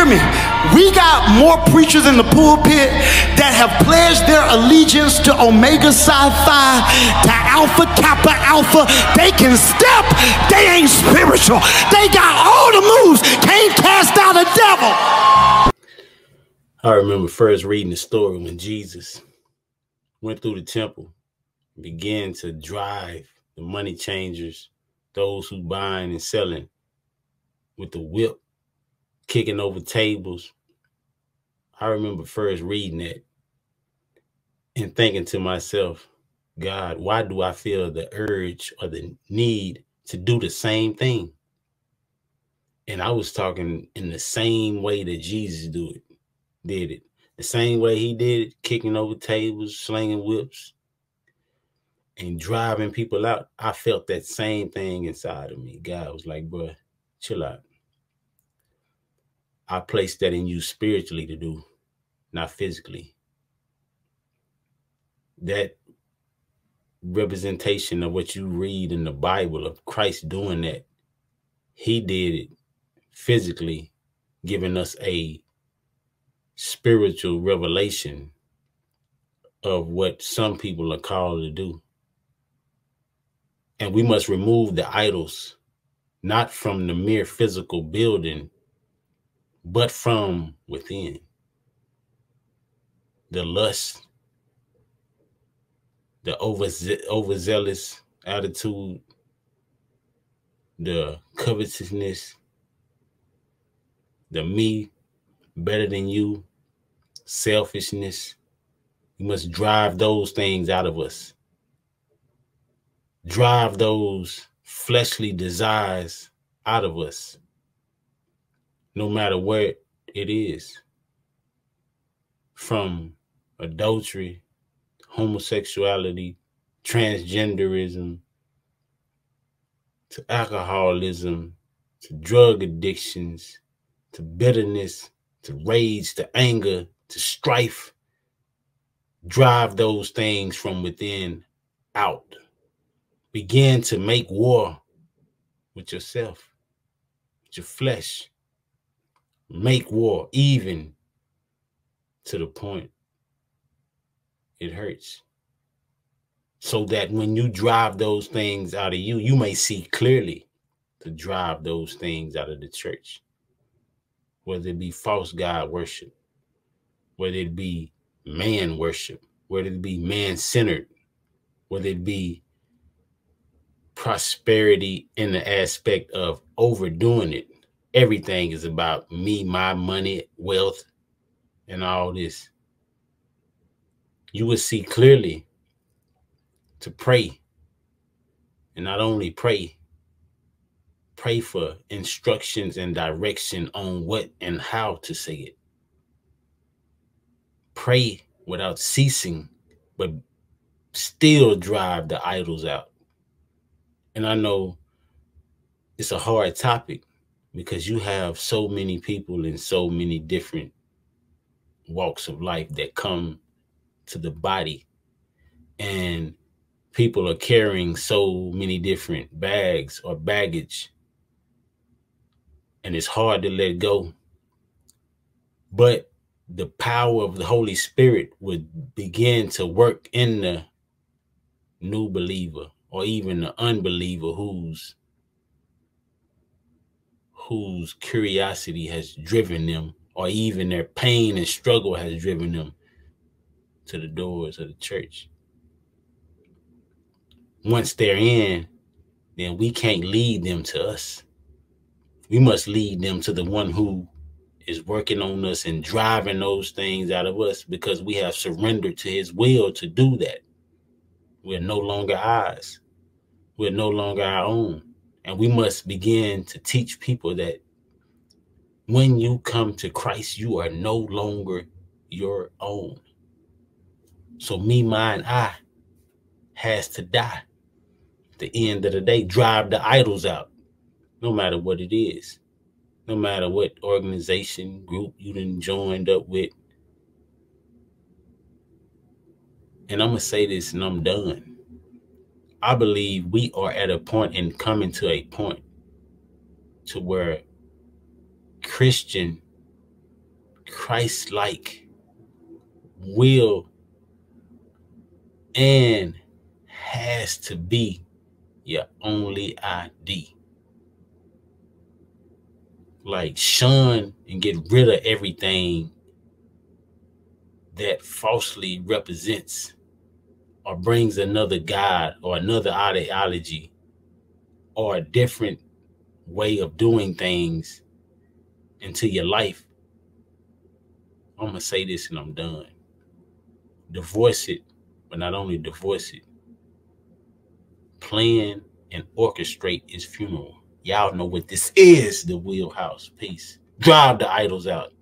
hear me. We got more preachers in the pulpit that have pledged their allegiance to Omega Psi Phi, to Alpha Kappa Alpha. They can step, they ain't spiritual. They got all the moves, can't cast out a devil. I remember first reading the story when Jesus went through the temple, began to drive the money changers, those who buying and selling with the whip, kicking over tables. I remember first reading it and thinking to myself, God, why do I feel the urge or the need to do the same thing? And I was talking in the same way that Jesus do it, did it. The same way he did it, kicking over tables, slinging whips, and driving people out. I felt that same thing inside of me. God was like, bro, chill out. I place that in you spiritually to do, not physically. That representation of what you read in the Bible of Christ doing that, he did it physically, giving us a spiritual revelation of what some people are called to do. And we must remove the idols, not from the mere physical building, but from within. The lust, the overze- overzealous attitude, the covetousness, the me better than you, selfishness. We must drive those things out of us. Drive those fleshly desires out of us no matter where it is from adultery, homosexuality, transgenderism, to alcoholism, to drug addictions, to bitterness, to rage, to anger, to strife. Drive those things from within out. Begin to make war with yourself, with your flesh, make war even to the point it hurts. So that when you drive those things out of you, you may see clearly to drive those things out of the church. Whether it be false God worship, whether it be man worship, whether it be man centered, whether it be prosperity in the aspect of overdoing it everything is about me, my money, wealth, and all this. You will see clearly to pray. And not only pray, pray for instructions and direction on what and how to say it. Pray without ceasing, but still drive the idols out. And I know it's a hard topic because you have so many people in so many different walks of life that come to the body. And people are carrying so many different bags or baggage. And it's hard to let go. But the power of the holy spirit would begin to work in the new believer or even the unbeliever who's whose curiosity has driven them, or even their pain and struggle has driven them to the doors of the church. Once they're in, then we can't lead them to us. We must lead them to the one who is working on us and driving those things out of us because we have surrendered to his will to do that. We're no longer ours. We're no longer our own. And we must begin to teach people that when you come to Christ, you are no longer your own. So me, mine, I has to die. At the end of the day, drive the idols out, no matter what it is, no matter what organization, group you done joined up with. And I'm gonna say this and I'm done. I believe we are at a point and coming to a point to where Christian Christ like will and has to be your only ID. Like shun and get rid of everything that falsely represents or brings another God or another ideology or a different way of doing things into your life. I'm gonna say this and I'm done. Divorce it, but not only divorce it, plan and orchestrate his funeral. Y'all know what this is, the WillHouse. Peace. Drive the idols out.